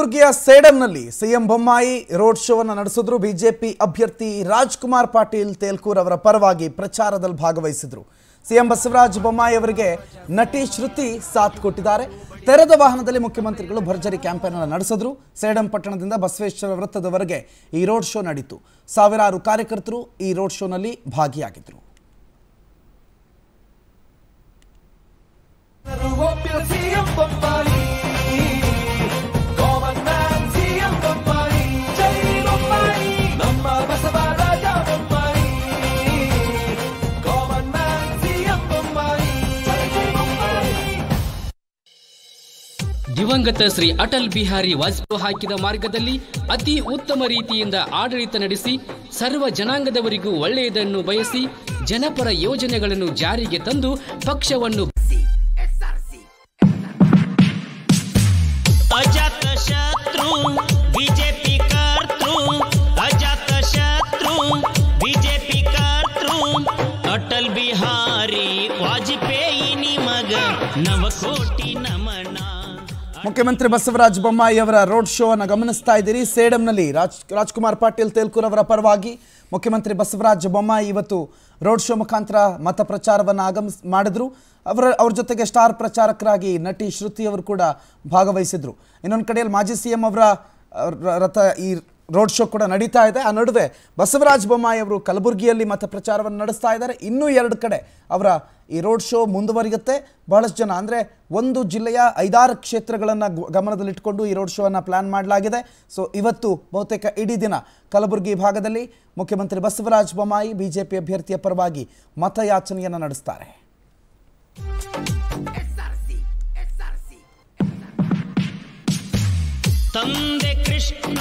ಕಲಬುರಗಿಯ ಸೇಡಂನಲ್ಲಿ CM Bommai road ಶೋವನ್ನು ನಡೆಸಿದ್ರು. ಬಿಜೆಪಿ ಅಭ್ಯರ್ಥಿ ರಾಜ್ಕುಮಾರ್ ಪಾಟೀಲ್ ತೇಲ್ಕೂರ್ ಅವರ ಪರವಾಗಿ ಪ್ರಚಾರದಲ್ಲಿ ಭಾಗವಹಿಸಿದ್ರು. ಸಿಎಂ ಬಸವರಾಜ ಬೊಮ್ಮಾಯಿ ಅವರಿಗೆ ನಟಿ ಶ್ರುತಿ ಸಾಥ್ ಕೊಟ್ಟಿದ್ದಾರೆ. ತೆರೆದ ವಾಹನದಲ್ಲಿ ಮುಖ್ಯಮಂತ್ರಿಗಳು ಭರ್ಜರಿ ಕ್ಯಾಂಪೇನ್ ಅನ್ನು ನಡೆಸಿದ್ರು. ಸೇಡಂ ಪಟ್ಟಣದಿಂದ ಬಸವೇಶ್ವರ ವೃತ್ತದವರೆಗೆ ಈ ರೋಡ್ ಶೋ ನಡೆಯಿತು ಸಾವಿರಾರು ಕಾರ್ಯಕರ್ತರು ಈ ರೋಡ್ ಶೋನಲ್ಲಿ ಭಾಗಿಯಾಗಿದ್ದರು ಸಿಎಂ ದಿವಂಗತ ಶ್ರೀ ಅಟಲ್ ಬಿಹಾರಿ ವಾಜಪೇಯಿ ಹಾಕಿದ ಮಾರ್ಗದಲ್ಲಿ ಅತಿ ಉತ್ತಮ ರೀತಿಯಿಂದ ಆಡಳಿತ ನಡೆಸಿ ಸರ್ವ ಜನಾಂಗದವರಿಗೂ ಒಳ್ಳೆಯದನ್ನು ಬಯಸಿ ಜನಪರ ಯೋಜನೆಗಳನ್ನು ಜಾರಿಗೆ ತಂದು ಪಕ್ಷವನ್ನು ಬಿಜೆಪಿ ಕರ್ತೃ ಶತ್ರು ಬಿಜೆಪಿ ಕರ್ತೃ, ಅಟಲ್ ಬಿಹಾರಿ ವಾಜಪೇಯಿ ನಿಮಗ ನವಕೋಟಿ ನಮನ. ಮುಖ್ಯಮಂತ್ರಿ ಬಸವರಾಜ ಬೊಮ್ಮಾಯಿ ಅವರ ರೋಡ್ ಶೋ ಅನ್ನು ಗಮನಿಸ್ತಾ ಇದ್ದೀರಿ. ಸೇಡಂನಲ್ಲಿ ರಾಜ್, ರಾಜ್ಕುಮಾರ್ ಪಾಟೀಲ್ ತೇಲ್ಕೂರ್ ಅವರ ಪರವಾಗಿ ಮುಖ್ಯಮಂತ್ರಿ ಬಸವರಾಜ ಬೊಮ್ಮಾಯಿ ಇವತ್ತು ರೋಡ್ ಶೋ ಮುಖಾಂತರ ಮತ ಪ್ರಚಾರವನ್ನು ಆಗಮಿಸ್, ಮಾಡಿದ್ರು. ಅವರ, ಅವ್ರ ಜೊತೆಗೆ ಸ್ಟಾರ್ ಪ್ರಚಾರಕರಾಗಿ ನಟಿ ಶ್ರುತಿ ಅವರು ಕೂಡ ಭಾಗವಹಿಸಿದ್ರು. ಇನ್ನೊಂದು ಕಡೆಯಲ್ಲಿ ಮಾಜಿ ಸಿ ಅವರ, ರಥ ಈ ರೋಡ್ ಶೋ ಕೂಡ ನಡೀತಾ ಇದೆ. ಆ ನಡುವೆ ಬಸವರಾಜ ಬೊಮ್ಮಾಯಿ ಅವರು ಕಲಬುರಗಿಯಲ್ಲಿ ಮತ ಪ್ರಚಾರವನ್ನು ನಡೆಸ್ತಾ ಇದ್ದಾರೆ. ಇನ್ನೂ ಎರಡು ಕಡೆ ಅವರ ಈ ರೋಡ್ ಶೋ ಮುಂದುವರಿಯುತ್ತೆ. ಬಹಳಷ್ಟು ಜನ ಅಂದರೆ ಒಂದು ಜಿಲ್ಲೆಯ ಐದಾರು ಕ್ಷೇತ್ರಗಳನ್ನು ಗಮನದಲ್ಲಿಟ್ಟುಕೊಂಡು ಈ ರೋಡ್ ಶೋವನ್ನು ಪ್ಲ್ಯಾನ್ ಮಾಡಲಾಗಿದೆ. ಸೊ ಇವತ್ತು ಬಹುತೇಕ ಇಡೀ ದಿನ ಕಲಬುರಗಿ ಭಾಗದಲ್ಲಿ ಮುಖ್ಯಮಂತ್ರಿ ಬಸವರಾಜ ಬೊಮ್ಮಾಯಿ ಬಿಜೆಪಿ ಅಭ್ಯರ್ಥಿಯ ಪರವಾಗಿ ಮತಯಾಚನೆಯನ್ನು ನಡೆಸ್ತಾರೆ. ತಂದೆ ಕೃಷ್ಣ